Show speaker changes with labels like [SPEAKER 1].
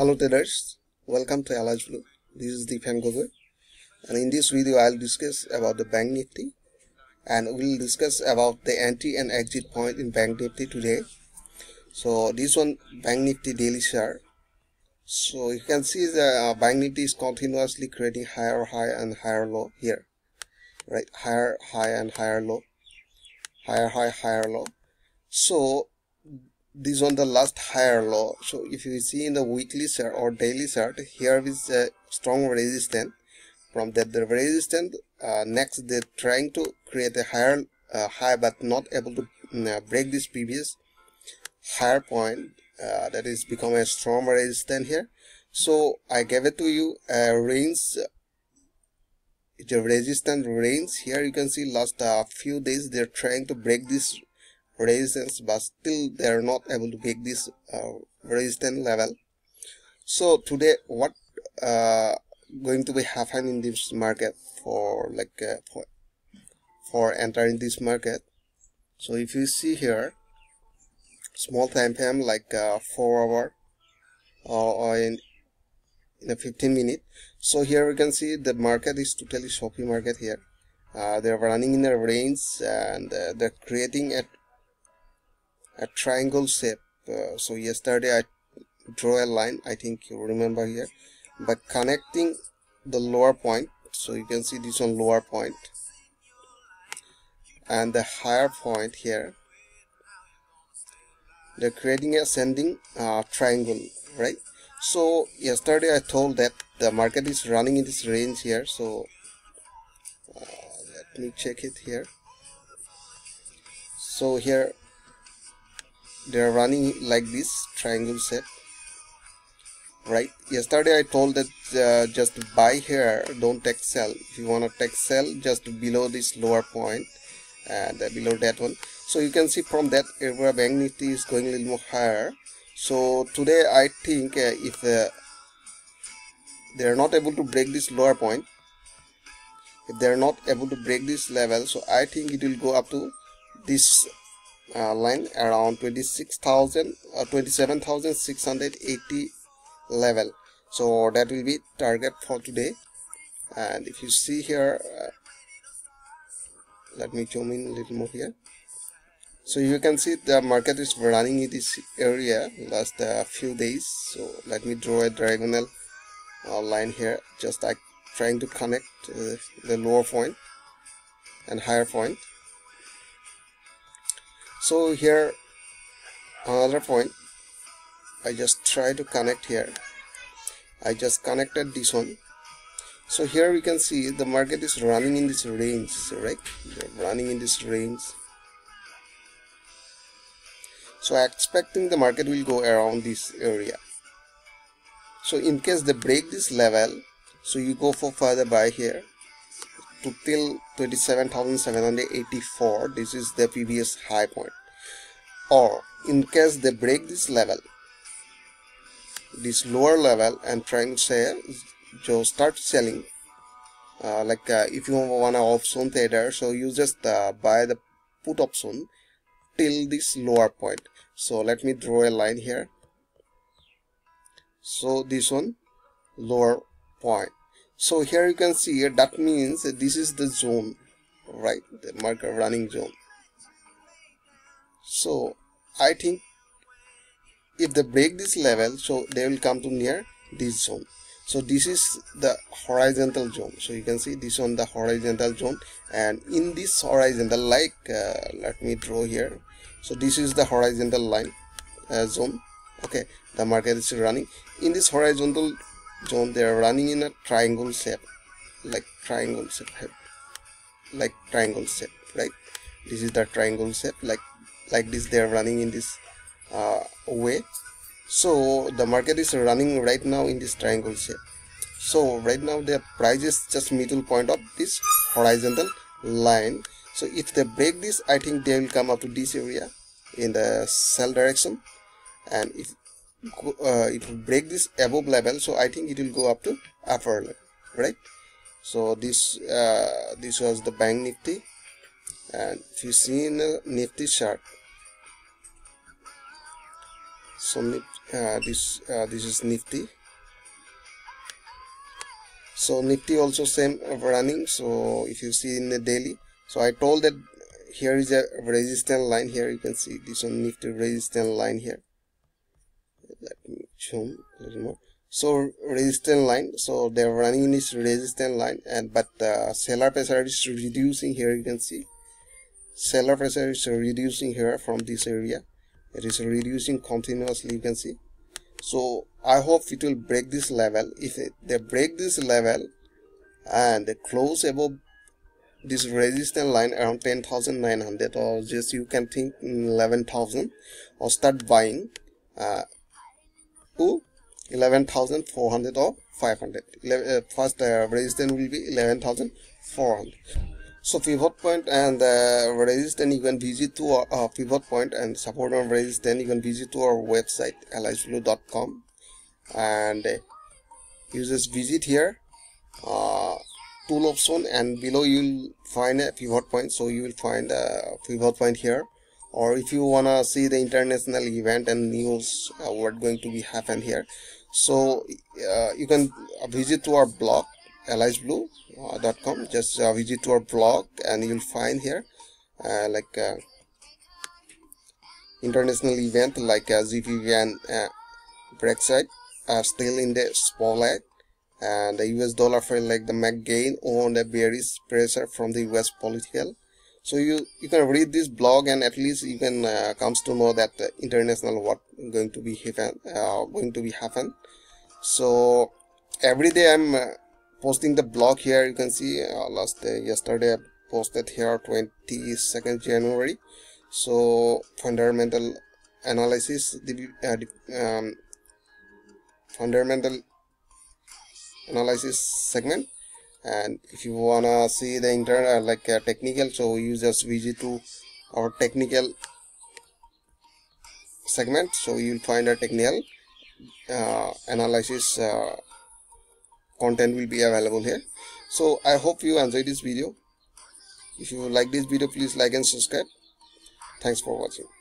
[SPEAKER 1] Hello traders, welcome to Alice Blue. This is Deepan Gogoi and in this video I'll discuss about the Bank Nifty and we'll discuss about the entry and exit point in Bank Nifty today. So this one Bank Nifty daily chart. So you can see the uh, Bank Nifty is continuously creating higher high and higher low here. Right, higher high and higher low. Higher high, higher low. So this on the last higher low so if you see in the weekly chart or daily chart here is a strong resistance. From that the resistance uh, next they're trying to create a higher uh, high but not able to uh, break this previous higher point uh, that is become a strong resistance here. So i gave it to you a range. The resistance range. Here you can see last uh, few days they're trying to break this resistance but still they are not able to break this uh, resistance level. So today what uh, going to be happen in this market for like uh, for, for entering this market? So if you see here small time frame like uh, 4 hour or, or in in a 15 minute. So here we can see the market is totally choppy market here. Uh, they're running in a range and uh, they're creating a a triangle shape. Uh, so yesterday I draw a line I think you remember here. By connecting the lower point so you can see this one lower point. And the higher point here. They're creating a ascending uh, triangle right? So yesterday I told that the market is running in this range here. So uh, let me check it here. So here they are running like this triangle set. Right? Yesterday i told that uh, just buy here don't take sell if you want to take sell just below this lower point and uh, below that one. So you can see from that area nifty is going a little more higher. So today i think uh, if uh, they are not able to break this lower point if they are not able to break this level so i think it will go up to this uh, line around 26,000 uh, 27,680 level. So that will be target for today. And if you see here uh, let me zoom in a little more here. So you can see the market is running in this area last uh, few days. So let me draw a diagonal uh, line here. Just like trying to connect uh, the lower point and higher point so here another point. I just try to connect here. I just connected this one. So here we can see the market is running in this range right? They're running in this range. So I expecting the market will go around this area. So in case they break this level so you go for further buy here to till 27,784 this is the previous high point or in case they break this level this lower level and trying to sell so start selling uh, like uh, if you want an option trader so you just uh, buy the put option till this lower point. So let me draw a line here. So this one lower point. So here you can see that means this is the zone right the marker running zone. So i think if they break this level so they will come to near this zone. So this is the horizontal zone. So you can see this on the horizontal zone. And in this horizontal like uh, let me draw here. So this is the horizontal line uh, zone. Okay the market is running. In this horizontal zone they are running in a triangle shape like triangle shape like triangle shape right? This is the triangle shape like like this they are running in this uh, way. So the market is running right now in this triangle shape. So right now the price is just middle point of this horizontal line. So if they break this i think they will come up to this area in the sell direction. And if uh, it will break this above level so i think it will go up to upper level right? So this uh, this was the bank nifty. And if you see in the nifty chart so uh, this uh, this is nifty. So nifty also same running so if you see in the daily so i told that here is a resistance line here you can see this one nifty resistance line here. Let me zoom a little more. So resistance line so they're running in this resistance line and but uh, seller pressure is reducing here you can see. Seller pressure is reducing here from this area it is reducing continuously you can see. So i hope it will break this level. If they break this level and they close above this resistance line around 10,900 or just you can think 11,000 or start buying uh, to 11,400 or 500 uh, first uh, resistance will be 11,400 so pivot point and uh, resistance you can visit to our uh, pivot point and support on resistance you can visit to our website aliceblue.com and uh, you just visit here uh, tool option and below you'll find a pivot point. So you will find a pivot point here. Or if you wanna see the international event and news uh, what going to be happen here. So uh, you can visit to our blog aliceblue.com just uh, visit our blog and you'll find here uh, like uh, international event like uh, GBP and uh, Brexit are still in the spotlight. And the US dollar fell like the McGain on the bearish pressure from the US political. So you you can read this blog and at least you can uh, comes to know that uh, international what going to be happen uh, going to be happen. So every day i'm uh, posting the blog here. You can see uh, last day yesterday I posted here 22nd January. So fundamental analysis uh, um, fundamental analysis segment. And if you wanna see the internal uh, like uh, technical so you just visit to our technical segment. So you'll find a technical uh, analysis uh, content will be available here. So i hope you enjoyed this video. If you like this video please like and subscribe. Thanks for watching